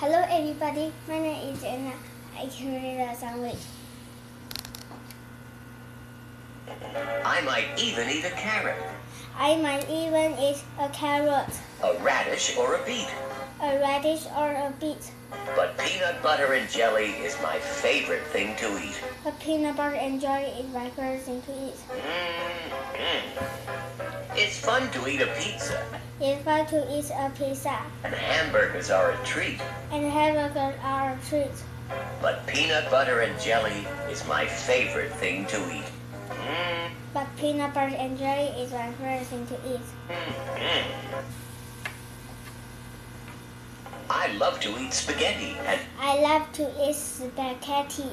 Hello everybody, my name is Anna. I can read a sandwich. I might even eat a carrot, I might even eat a carrot, a radish, or a beet. a radish or a beet. But peanut butter and jelly is my favorite thing to eat. But peanut butter and jelly is my favorite thing to eat. Mm-mm. It's fun to eat a pizza, It's fun to eat a pizza, and hamburgers are a treat. and hamburgers are a treat. But peanut butter and jelly is my favorite thing to eat. Mm, But peanut butter and jelly is my favorite thing to eat. mm. I love to eat spaghetti and I love to eat spaghetti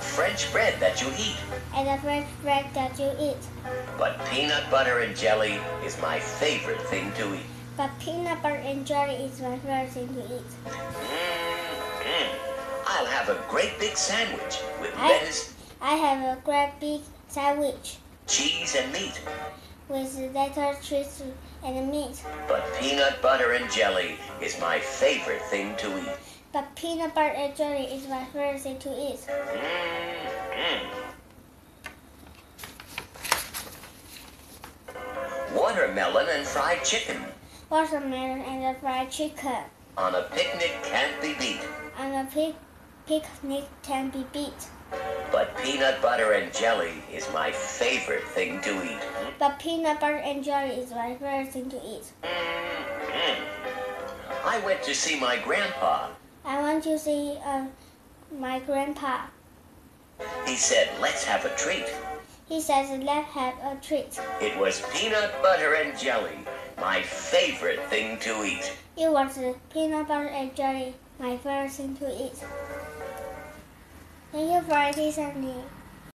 French bread that you eat. and the French bread that you eat. But peanut butter and jelly is my favorite thing to eat. But peanut butter and jelly is my favorite thing to eat. Mm-mm. I'll have a great big sandwich with I- lettuce, I have a great big sandwich cheese, and meat. with lettuce, cheese, and meat. But peanut butter and jelly is my favorite thing to eat. But peanut butter and jelly is my favorite thing to eat. Mm-mm. Watermelon and fried chicken Watermelon and fried chicken on a picnic can't be beat. on a pic- picnic can't be beat. But peanut butter and jelly is my favorite thing to eat. But peanut butter and jelly is my favorite thing to eat. Mm-mm. I went to see my grandpa. Want to see uh, my grandpa. He said, let's have a treat. He says, let's have a treat. It was peanut butter and jelly, my favorite thing to eat. It was peanut butter and jelly, my favorite thing to eat. Thank you for listening.